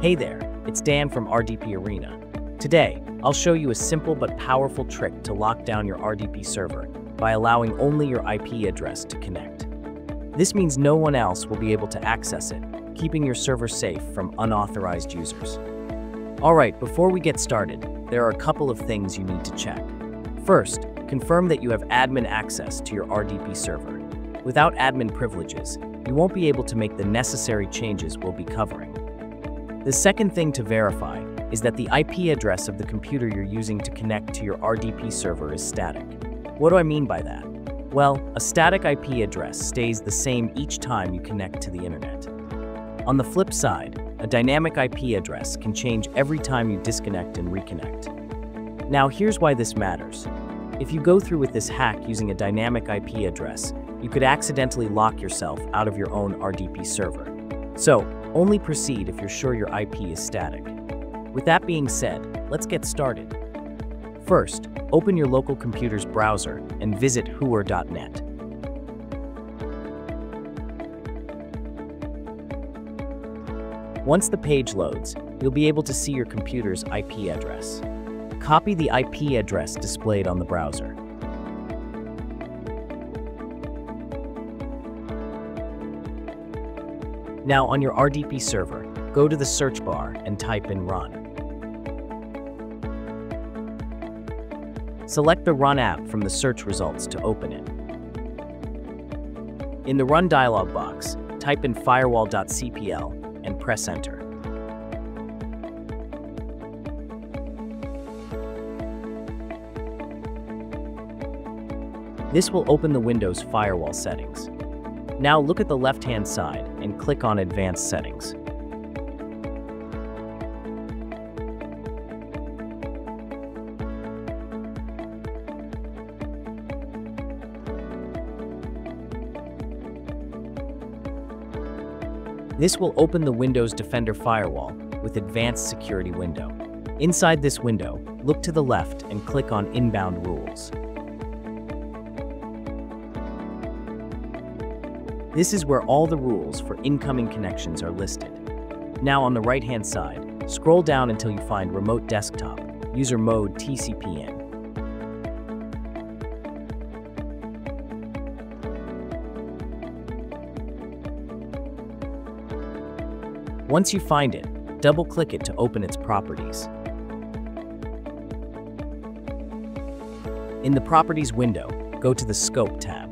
Hey there, it's Dan from RDP Arena. Today, I'll show you a simple but powerful trick to lock down your RDP server by allowing only your IP address to connect. This means no one else will be able to access it, keeping your server safe from unauthorized users. Alright, before we get started, there are a couple of things you need to check. First, confirm that you have admin access to your RDP server. Without admin privileges, you won't be able to make the necessary changes we'll be covering. The second thing to verify is that the IP address of the computer you're using to connect to your RDP server is static. What do I mean by that? Well, a static IP address stays the same each time you connect to the internet. On the flip side, a dynamic IP address can change every time you disconnect and reconnect. Now here's why this matters. If you go through with this hack using a dynamic IP address, you could accidentally lock yourself out of your own RDP server. So, only proceed if you're sure your IP is static. With that being said, let's get started. First, open your local computer's browser and visit whoer.net. Once the page loads, you'll be able to see your computer's IP address. Copy the IP address displayed on the browser. Now on your RDP server, go to the search bar and type in Run. Select the Run app from the search results to open it. In the Run dialog box, type in firewall.cpl and press Enter. This will open the Windows firewall settings. Now look at the left-hand side and click on Advanced Settings. This will open the Windows Defender firewall with Advanced Security window. Inside this window, look to the left and click on Inbound Rules. This is where all the rules for incoming connections are listed. Now on the right-hand side, scroll down until you find Remote Desktop, User Mode TCP-In. Once you find it, double-click it to open its properties. In the Properties window, go to the Scope tab.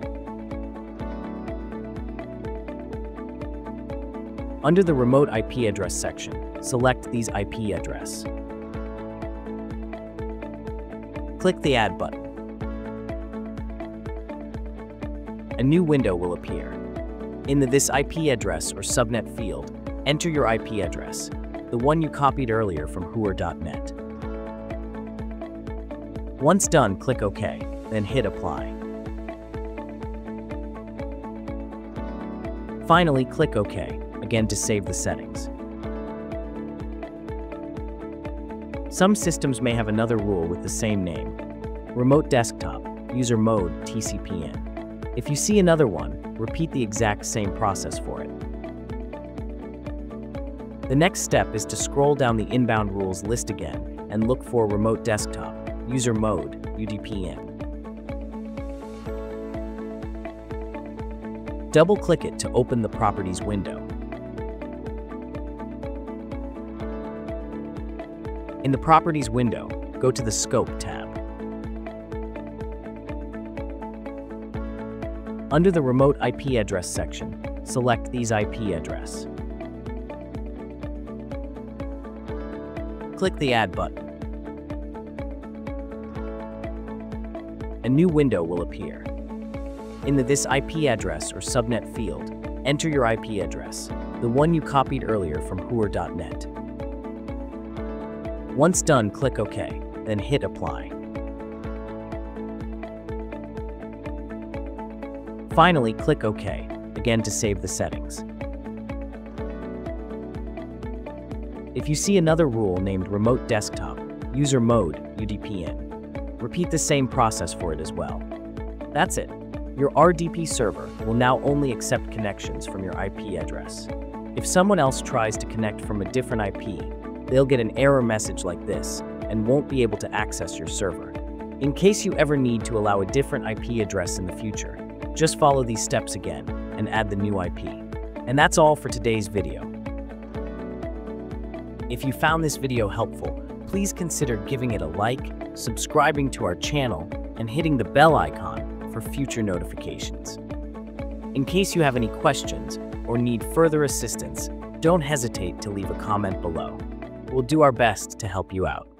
Under the Remote IP Address section, select these IP address. Click the Add button. A new window will appear. In the This IP address or subnet field, enter your IP address, the one you copied earlier from whoer.net. Once done, click OK, then hit Apply. Finally, click OK, again to save the settings. Some systems may have another rule with the same name. Remote Desktop, User Mode, TCP-In. If you see another one, repeat the exact same process for it. The next step is to scroll down the inbound rules list again and look for Remote Desktop, User Mode, UDP-In. Double-click it to open the Properties window. In the Properties window, go to the Scope tab. Under the Remote IP Address section, select these IP address. Click the Add button. A new window will appear. In the This IP address or subnet field, enter your IP address, the one you copied earlier from whoer.net. Once done, click OK, then hit Apply. Finally, click OK, again to save the settings. If you see another rule named Remote Desktop, User Mode, UDP-In, repeat the same process for it as well. That's it. Your RDP server will now only accept connections from your IP address. If someone else tries to connect from a different IP, they'll get an error message like this and won't be able to access your server. In case you ever need to allow a different IP address in the future, just follow these steps again and add the new IP. And that's all for today's video. If you found this video helpful, please consider giving it a like, subscribing to our channel, and hitting the bell icon for future notifications. In case you have any questions or need further assistance, don't hesitate to leave a comment below. We'll do our best to help you out.